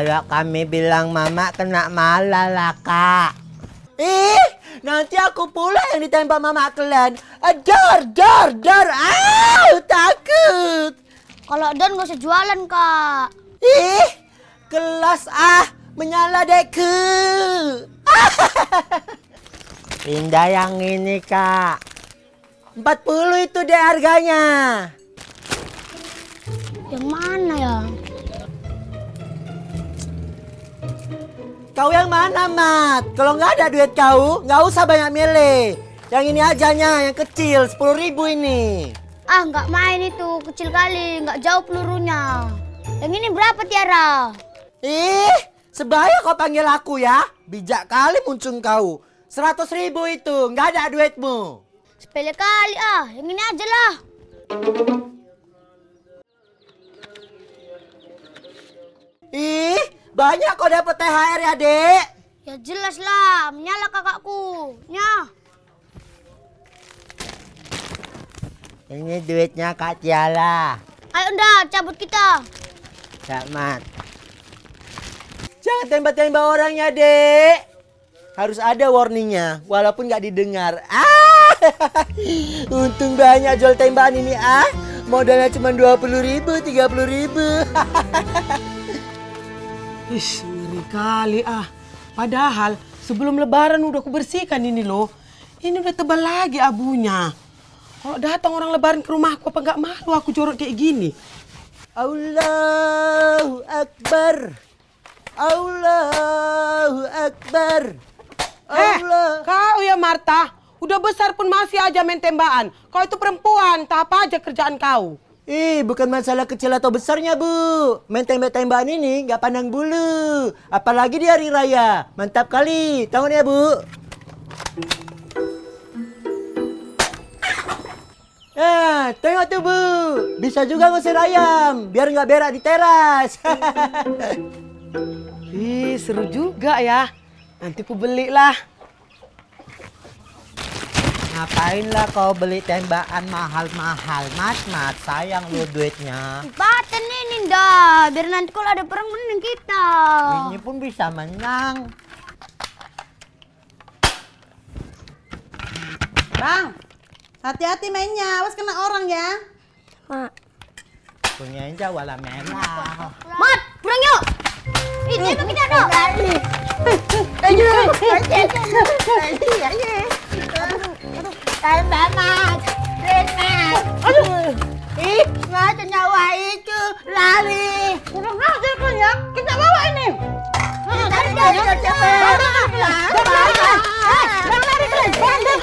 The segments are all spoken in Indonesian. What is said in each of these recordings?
kalau kami bilang mama kena malah lah kak. Ih, nanti aku pula yang ditembak mama kalian. Ah, Dar, dar, dar. Ah, takut. Kalau Don gak usah jualan, Kak. Ih, kelas ah, menyala dekku. Pindah yang ini, Kak. 40 itu deh harganya. Yang mana ya? Kau yang mana, Mat? Kalau nggak ada duit kau, nggak usah banyak milih. Yang ini ajanya, yang kecil, 10 ribu ini. Ah, nggak main itu. Kecil kali, nggak jauh pelurunya. Yang ini berapa, Tiara? Ih, sebaya kau panggil aku ya. Bijak kali muncul kau. 100 ribu itu, nggak ada duitmu. Sepele kali, ah. Yang ini aja lah. Ih, banyak kau dapat THR ya, Dek. Ya jelas lah, menyala kakakku. Nya. Ini duitnya Kak Tiala. Ayo ndak, cabut kita. Kak Mat. Jangan tembak-tembak orangnya, Dek. Harus ada warningnya, walaupun nggak didengar. Ah, untung banyak jual tembakan ini, ah. Modalnya cuma 20 ribu, 30 ribu. Ish, ngeri kali ah. Padahal sebelum lebaran udah aku bersihkan ini loh. Ini udah tebal lagi abunya. Kalau datang orang lebaran ke rumahku apa nggak malu aku jorok kayak gini? Allahu Akbar. Allahu Akbar. Eh, Allah. kau ya Marta, udah besar pun masih aja main tembakan. Kau itu perempuan, tak apa aja kerjaan kau. Ih, bukan masalah kecil atau besarnya, Bu. Main tembak-tembakan ini nggak pandang bulu. Apalagi di hari raya. Mantap kali. Tahu ya, Bu? Eh, tengok tuh, Bu. Bisa juga ngusir ayam, biar nggak berak di teras. Ih, seru juga ya. Nanti ku belilah. Ngapain lah kau beli tembakan mahal-mahal, Mas? Mas, sayang lu duitnya. Paten ini ndak, biar nanti kalau ada perang menang kita. Ini pun bisa menang. Bang, hati-hati mainnya, awas kena orang ya. Mak. Punya aja warna merah. Mat, pulang yuk. Ini emang kita dong. Ayo, ayo, ayo. Tembak, Mas. Mas. Aduh. Ih, ngajak nyawa itu lari. Kurang hasil kan ya, kita bawa ini. Lari, kalian, Eh, lari kalian, bandel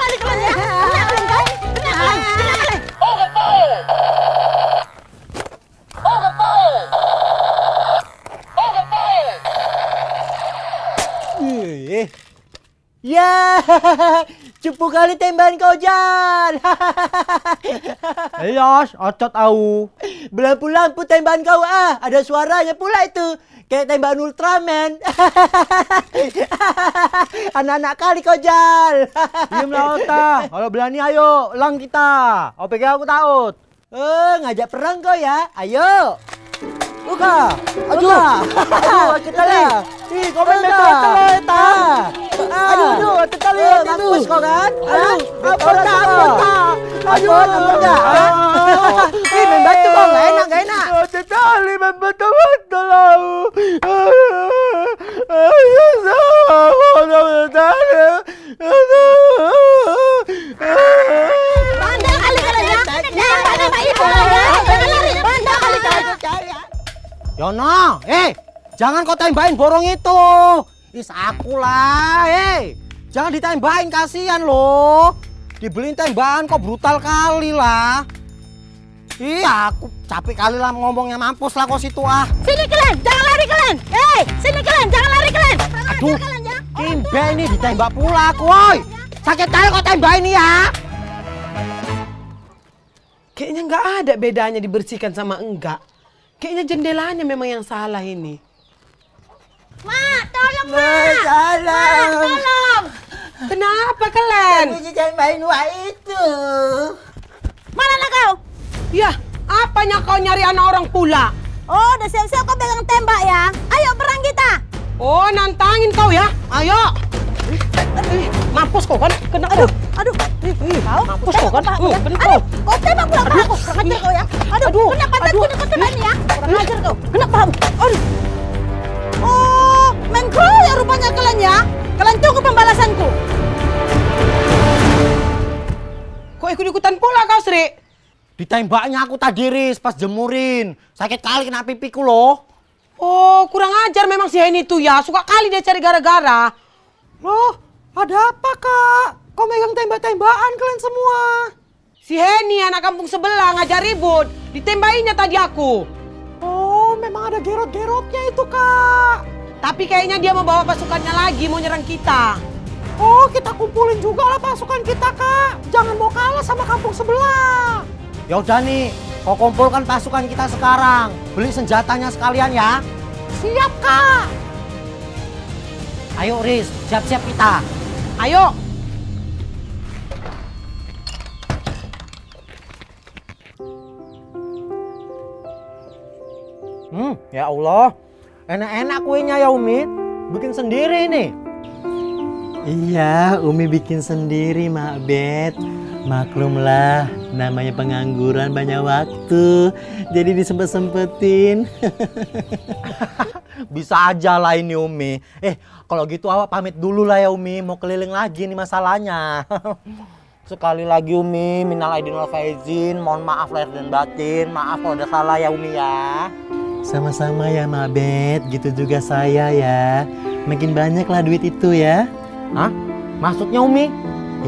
cupu kali tembakan kau Jan. Iya, ocot au. Belampu-lampu tembakan kau ah, ada suaranya pula itu. Kayak tembakan Ultraman. Anak-anak kali kau Jal. Diem lah Ota. Kalau berani ayo, lang kita. OPG aku taut. Oh, ngajak perang kau ya? Ayo. Buka. Aduh. Aduh, kita. Ih, kau main betul lah, Eta. Aduh, aduh, kita lihat itu. Mampus kau kan? Aduh, apa dah, apa dah? Aduh, apa dah? Ih, main batu kau, nggak enak, nggak enak. Tetali main betul-betul lau. Ayo, Yono, eh, jangan kau tembakin borong itu. Is aku lah, eh. Jangan ditembakin kasihan loh. Dibeliin tembakan kok brutal kali lah. Ih, aku capek kali lah ngomongnya mampus lah kau situ ah. Sini kalian, jangan lari kalian. Hei, sini kalian, jangan lari kalian. Aduh, kalian ya. kimbe ini ditembak pula aku, woi. Sakit kali kau tembak ini ya. Kayaknya nggak ada bedanya dibersihkan sama enggak. Kayaknya jendelanya memang yang salah ini. Mak, tolong Mak, salam. Tolong. Kenapa kalian? Aku jangan main wah itu. Mana lah kau? Ya, apanya kau nyari anak orang pula? Oh, udah siap-siap kau pegang tembak ya. Ayo perang kita. Oh, nantangin kau ya. Ayo. Eh, mampus kau kan? Kena Aduh, aduh. Kau mampus kau kan? Uh, kena Aduh, kau. kau tembak pula kau. Kurang ajar kau ya. Aduh, Aduh, kena kau tembak nih ya. Kurang ajar kau. Kena paham. Oh, main ya rupanya kalian ya. Kalian tunggu pembalasanku. Kok ikut-ikutan pula kau, Sri? Ditembaknya aku tadi Riz pas jemurin. Sakit kali kena pipiku loh. Oh, kurang ajar memang si Heni itu ya. Suka kali dia cari gara-gara. Loh, ada apa kak? Kok megang tembak-tembakan kalian semua? Si Heni anak kampung sebelah ngajak ribut. Ditembainya tadi aku. Oh, memang ada gerot-gerotnya itu kak. Tapi kayaknya dia mau bawa pasukannya lagi, mau nyerang kita. Oh, kita kumpulin juga lah pasukan kita kak. Jangan mau kalah sama kampung sebelah. Ya udah nih, kau kumpulkan pasukan kita sekarang. Beli senjatanya sekalian ya. Siap kak. Ayo Riz, siap-siap kita. Ayo. Ya Allah. Enak-enak kuenya ya Umi. Bikin sendiri nih. Iya, Umi bikin sendiri, Mak Bet. Maklumlah, namanya pengangguran banyak waktu. Jadi disempet-sempetin. Bisa aja lah ini Umi. Eh, kalau gitu awak pamit dulu lah ya Umi. Mau keliling lagi nih masalahnya. Sekali lagi Umi, minal aidin wal faizin. Mohon maaf lahir dan batin. Maaf kalau ada salah ya Umi ya. Sama-sama ya, Mak Bet. Gitu juga saya ya. Makin banyak lah duit itu ya. Hah? Maksudnya Umi?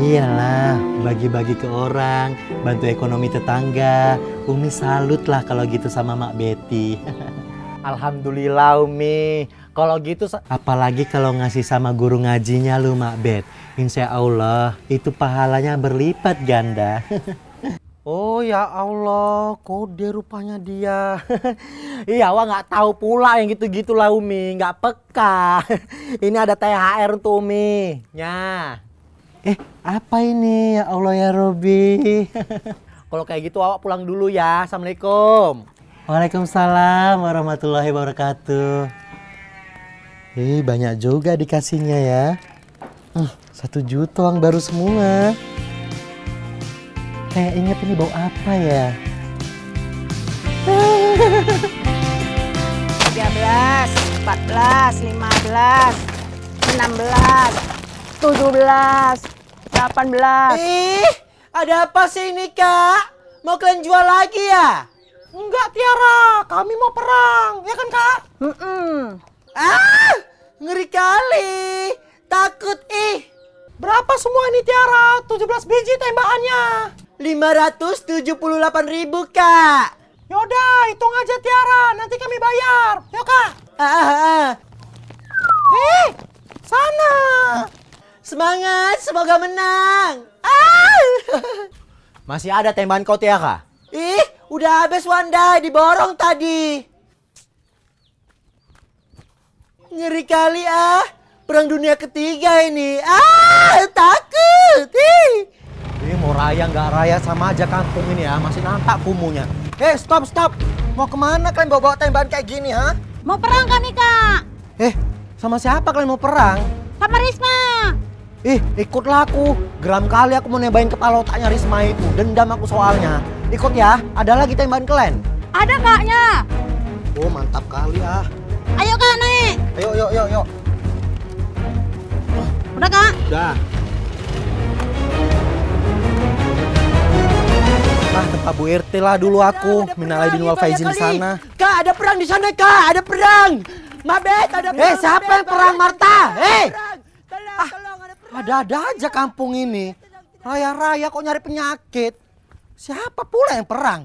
Iyalah, bagi-bagi ke orang, bantu ekonomi tetangga. Umi salut lah kalau gitu sama Mak Betty. Alhamdulillah Umi. Kalau gitu Apalagi kalau ngasih sama guru ngajinya lu Mak Bet. Insya Allah itu pahalanya berlipat ganda. Oh ya Allah, kode rupanya dia. iya, awak nggak tahu pula yang gitu-gitu lah Umi, nggak peka. Ini ada THR untuk Umi. Ya. eh, apa ini ya Allah ya Robi? Kalau kayak gitu awak pulang dulu ya. Assalamualaikum. Waalaikumsalam warahmatullahi wabarakatuh. Eh, banyak juga dikasihnya ya. Hmm, satu juta uang baru semua. Kayak inget ini bau apa ya? 13, 14, 15, 16, 17, 18. Ih, ada apa sih ini kak? Mau kalian jual lagi ya? Enggak Tiara, kami mau perang, ya kan kak? Mm-mm. Ah, ngeri kali. Takut ih. Berapa semua ini Tiara? 17 biji tembakannya. 578 ribu kak. Yaudah, hitung aja Tiara. Nanti kami bayar. Yuk kak. Ah, ah, ah. Eh, sana. Semangat, semoga menang. Ah. Masih ada tembakan kau Tiara? Ih, udah habis Wanda, diborong tadi. Ngeri kali ah. Perang dunia ketiga ini. Ah, takut. Ih. Mau raya nggak raya sama aja kampung ini ya. Masih nampak kumunya. Eh, stop, stop. Mau ke mana kalian bawa-bawa tembakan kayak gini, ha? Mau perang kami, Kak. Eh, sama siapa kalian mau perang? Sama Risma. Ih, ikutlah aku. Geram kali aku mau nebain kepala otaknya Risma itu. Dendam aku soalnya. Ikut ya. Ada lagi tembakan kalian? Ada kaknya. Oh, mantap kali ah. Ayo, Kak, naik. Ayo, yuk, yuk, yuk. Udah, Kak. Udah. Ah, tempat Bu RT lah dulu aku. Minal aidin wal faizin di sana. Kak, ada perang di sana, Kak. Ada perang. Mabet, ada perang. Eh, siapa yang perang, Marta? Eh. Ada-ada aja kampung ini. Raya-raya kok nyari penyakit. Siapa pula yang perang?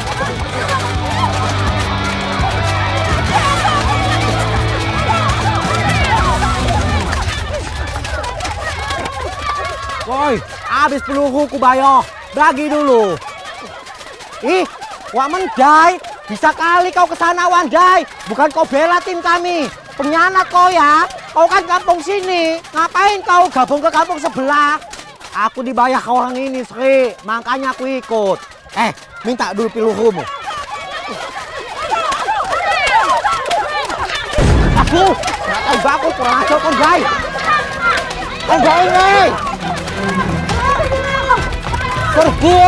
habis peluruku bayo. Bagi dulu. Ih, Wak Mendai, bisa kali kau ke sana Wandai. Bukan kau bela tim kami. Pengkhianat kau ya. Kau kan kampung sini. Ngapain kau gabung ke kampung sebelah? Aku dibayar orang ini, Sri. Makanya aku ikut. Eh, minta dulu pelurumu. Aku, nggak tahu baku kurang ajar kan, guys. Kan ini. Pergi!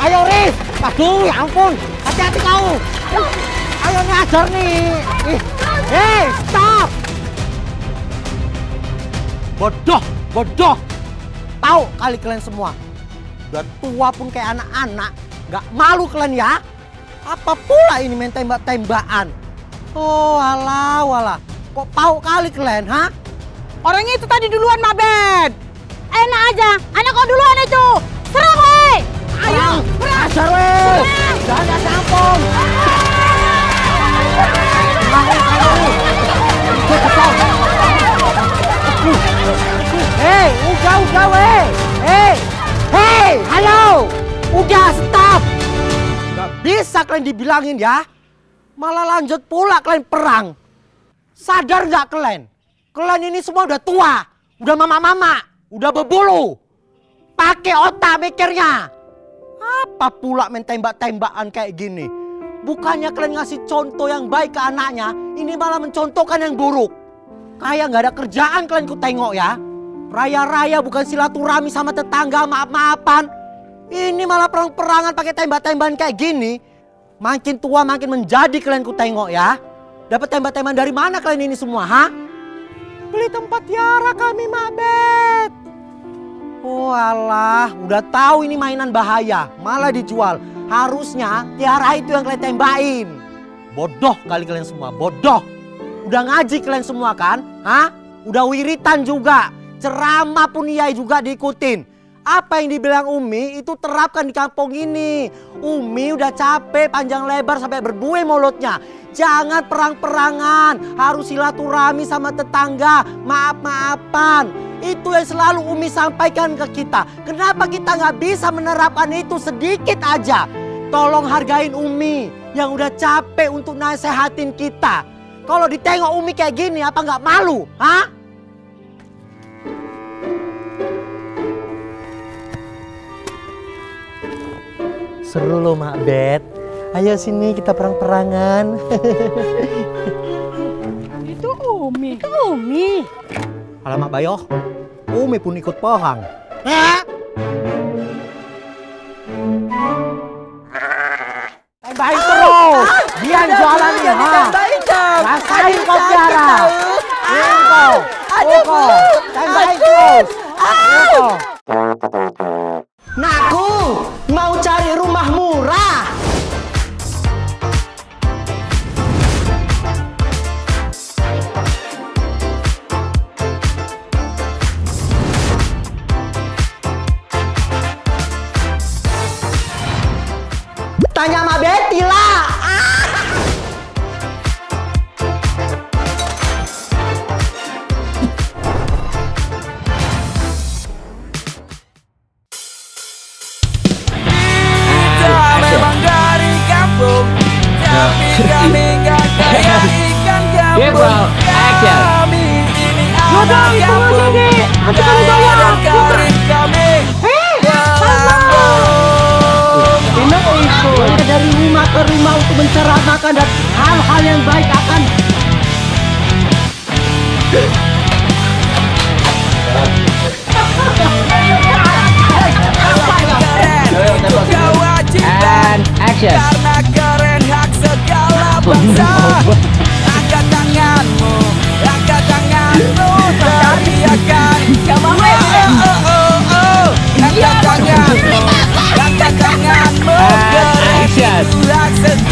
Ayo, Riz! Aduh, ya ampun! Hati-hati kau! Ayo nih, ajar nih! Ih, Hei, stop! Bodoh, bodoh! Tahu kali kalian semua? Udah tua pun kayak anak-anak, nggak malu kalian ya? Apa pula ini main tembak-tembakan? Oh, alah, walah. Kok tahu kali kalian, ha? Orang itu tadi duluan, Mabed. Enak aja, anak kau duluan itu. Serang, weh. Ayo, ajar weh! Jangan kasih ampun! Hei, udah, udah, weh! Hei, hei, halo! Udah, stop! Gak bisa kalian dibilangin ya. Malah lanjut pula kalian perang. Sadar nggak kalian? Kalian ini semua udah tua, udah mama-mama, udah berbulu. Pakai otak mikirnya. Apa pula main tembak-tembakan kayak gini? Bukannya kalian ngasih contoh yang baik ke anaknya, ini malah mencontohkan yang buruk. Kayak nggak ada kerjaan kalian ku tengok ya. Raya-raya bukan silaturahmi sama tetangga, maaf-maafan. Ini malah perang-perangan pakai tembak-tembakan kayak gini. Makin tua makin menjadi kalian ku tengok ya. Dapat tembak-tembakan dari mana kalian ini semua, ha? Beli tempat Tiara kami, Mabet. Oh udah tahu ini mainan bahaya, malah dijual. Harusnya Tiara itu yang kalian tembakin. Bodoh kali kalian semua, bodoh. Udah ngaji kalian semua kan? Hah? Udah wiritan juga. Ceramah pun iya juga diikutin. Apa yang dibilang Umi itu terapkan di kampung ini. Umi udah capek panjang lebar sampai berbuih mulutnya. Jangan perang-perangan, harus silaturahmi sama tetangga, maaf-maafan. Itu yang selalu Umi sampaikan ke kita. Kenapa kita nggak bisa menerapkan itu sedikit aja? Tolong hargain Umi yang udah capek untuk nasehatin kita. Kalau ditengok Umi kayak gini, apa nggak malu? Hah? Seru loh Mak Bet. Ayo sini kita perang-perangan. Itu Umi. Itu Umi. Alamak Bayo, Umi pun ikut perang. Hah? Tembakin terus. Biar jualan ya. Rasain Aduh, kau Tiara. kau. Aduh, Oh, kau. Bu. Tembakin Aduh. terus. Ini kau. Tanya sama Betty lah. Rumah untuk menceramakan dan hal-hal yang baik akan Keren itu kewajiban Karena keren hak segala bangsa. Angkat tanganmu Angkat tanganmu. Teriakan Wow, oh, oh, oh. Angkat tanganmu Angkat tanganmu Keren itu